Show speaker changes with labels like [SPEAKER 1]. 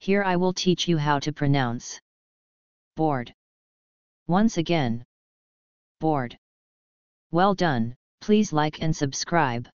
[SPEAKER 1] Here I will teach you how to pronounce board. Once again. Board. Well done, please like and subscribe.